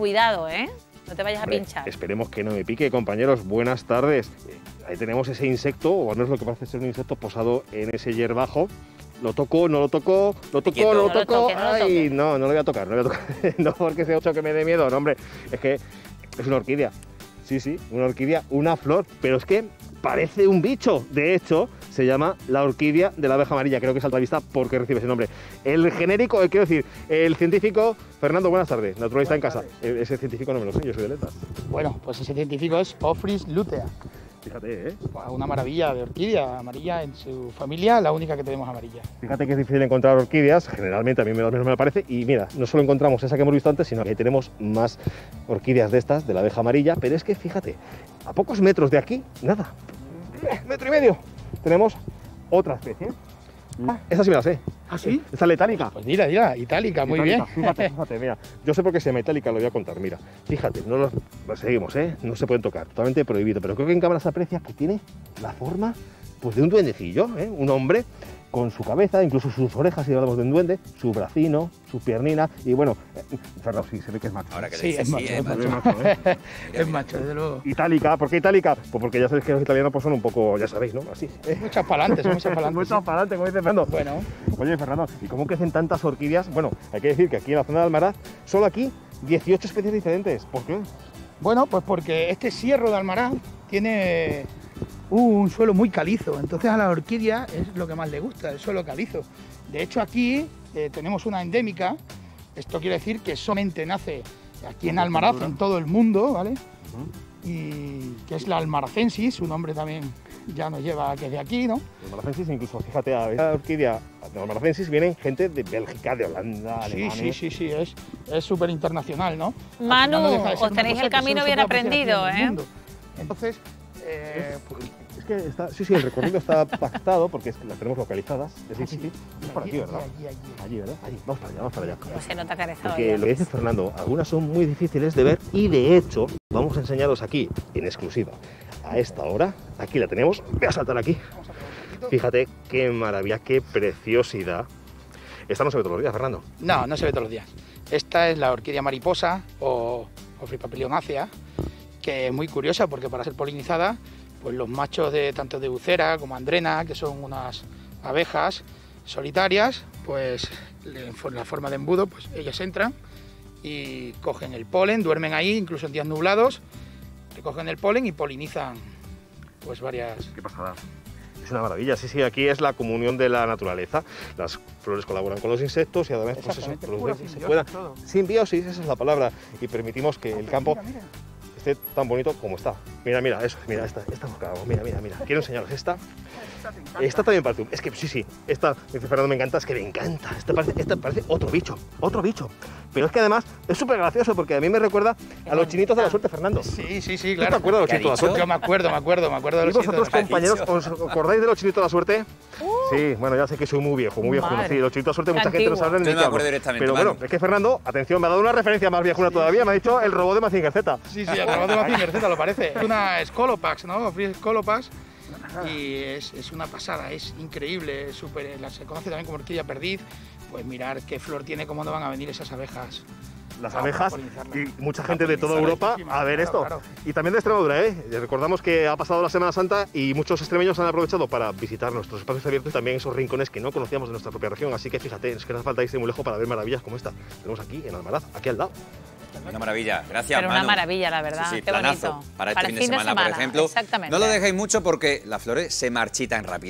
Cuidado, ¿eh? No te vayas Hombre, a pinchar. Esperemos que no me pique, compañeros. Buenas tardes. Ahí tenemos ese insecto, o no es lo que parece ser un insecto posado en ese hierbajo. Lo toco, no lo toco, lo toco, Quieto. no lo No lo toco. toque, no lo Ay, no, no lo voy a tocar, no lo voy a tocar. no porque sea ocho que me dé miedo, no, hombre. Es que es una orquídea. Sí, sí, una orquídea, una flor. Pero es que parece un bicho. De hecho, se llama la orquídea de la abeja amarilla. Creo que es altavista porque recibe ese nombre. El genérico, eh, quiero decir, el científico. Fernando, buenas tardes. Naturalista en casa. Eh, Ese científico no me lo sé, yo soy de letras. Bueno, pues ese científico es Ophrys lutea, Fíjate, ¿eh? una maravilla de orquídea amarilla en su familia, la única que tenemos amarilla. Fíjate que es difícil encontrar orquídeas, generalmente a mí me, menos me parece, y mira, no solo encontramos esa que hemos visto antes, sino que tenemos más orquídeas de estas, de la abeja amarilla, pero es que fíjate, a pocos metros de aquí, nada, metro y medio, tenemos otra especie. Esa sí me la sé. ¿Ah, sí? Esta es la itálica. Pues dila, dila, itálica, muy Itálica, bien. Fíjate, fíjate, mira. Yo sé por qué se llama itálica, lo voy a contar. Mira, fíjate, no lo, lo seguimos, ¿eh? No se pueden tocar, totalmente prohibido. Pero creo que en cámara se aprecia que tiene la forma pues, de un duendecillo, ¿eh? Un hombre con su cabeza, incluso sus orejas, si hablamos de un duende, su bracino, su piernina. Y bueno, eh, Fernando, sí, se ve que es macho. Ahora que le Sí, es sí, macho, eh, es macho. Ve macho, ¿eh? Es macho, desde luego. Itálica, ¿por qué itálica? Pues porque ya sabéis que los italianos pues, son un poco, ya sabéis, ¿no? Así. Muchas para adelante, son muchas para adelante. Mucho para adelante, como dice Fernando. Bueno, Oye, Fernando, ¿y cómo crecen tantas orquídeas? Bueno, hay que decir que aquí en la zona de Almaraz, solo aquí 18 especies diferentes. ¿Por qué? bueno, pues porque este sierro de Almaraz tiene un suelo muy calizo, entonces a la orquídea es lo que más le gusta, el suelo calizo. De hecho aquí eh, tenemos una endémica, esto quiere decir que solamente nace aquí en Almaraz, en todo el mundo, ¿vale? Y que es la almaracensis, su nombre también ya nos lleva que es de aquí, ¿no? Almaracensis, incluso, fíjate, a esta orquídea de almaracensis vienen gente de Bélgica, de Holanda, Sí, alemanes. sí, sí, sí, es es súper internacional, ¿no? Manu, no de os tenéis el camino bien aprendido, ¿eh? Entonces, eh, Es que está, sí, sí, el recorrido está pactado porque es que las tenemos localizadas. Es Ah, difícil. Es por aquí, ¿verdad? Allí, allí, allí. Allí, ¿verdad? Allí, vamos para allá, vamos para allá. Pues se nota que eres Porque lo que dice Fernando, algunas son muy difíciles de ver y de hecho vamos a enseñaros aquí, en exclusiva, a esta hora. Aquí la tenemos. Voy a saltar aquí. Fíjate qué maravilla, qué preciosidad. Esta no se ve todos los días, Fernando. No, no se ve todos los días. Esta es la orquídea mariposa o Ofripapilionácea, que es muy curiosa porque para ser polinizada, pues los machos de tanto de bucera como andrena, que son unas abejas solitarias, pues en la forma de embudo, pues ellas entran y cogen el polen, duermen ahí, incluso en días nublados, recogen el polen y polinizan pues varias Qué pasada. Es una maravilla, sí, sí, aquí es la comunión de la naturaleza. Las flores colaboran con los insectos y además, pues eso, y se puedan- todo. Simbiosis, esa es la palabra. Y permitimos que el campo Mira, mira. Esté tan bonito como está. Mira, mira, eso, mira, esta, esta. Mira, mira, mira. Quiero enseñaros esta. Esta también parece un... Es que sí, sí. Esta, dice Fernando, me encanta, es que me encanta. Esta parece, esta parece otro bicho, otro bicho. Pero es que además es súper gracioso porque a mí me recuerda a los chinitos de la suerte, Fernando. Sí, sí, sí, ¿Tú te claro. acuerdas de los ¿Qué ha chinitos de la suerte? Yo me acuerdo, me acuerdo, me acuerdo de ¿Y los vosotros, sitios. compañeros, os acordáis de los chinitos de la suerte? Sí, bueno, ya sé que soy muy viejo, muy viejo. Sí, los chinitos de suerte, mucha gente no sabe ni no qué me acuerdo hablo. directamente, Pero bueno, es que Fernando, atención, me ha dado una referencia más viejuna todavía. Me ha dicho el robot de Mazinger Z. Sí, sí, a través de la Finger lo parece. Es una Scolopax, ¿no? Free Scolopax. Y es, es una pasada, es increíble, es súper, la- se conoce también como orquídea perdiz. Pues mirar qué flor tiene, cómo no van a venir esas abejas. Las abejas y mucha gente de toda Europa a ver claro, esto. claro. Y también de Extremadura, ¿eh? Recordamos que ha pasado la Semana Santa y muchos extremeños han aprovechado para visitar nuestros espacios abiertos y también esos rincones que no conocíamos de nuestra propia región. Así que fíjate, es que hace falta irse muy lejos para ver maravillas como esta. Tenemos aquí en Almaraz, aquí al lado. Una maravilla, gracias. Pero una maravilla, la verdad. Sí, sí, Qué planazo bonito. Para este Para fin de semana, por ejemplo. Exactamente. No lo dejéis mucho porque las flores se marchitan rápido.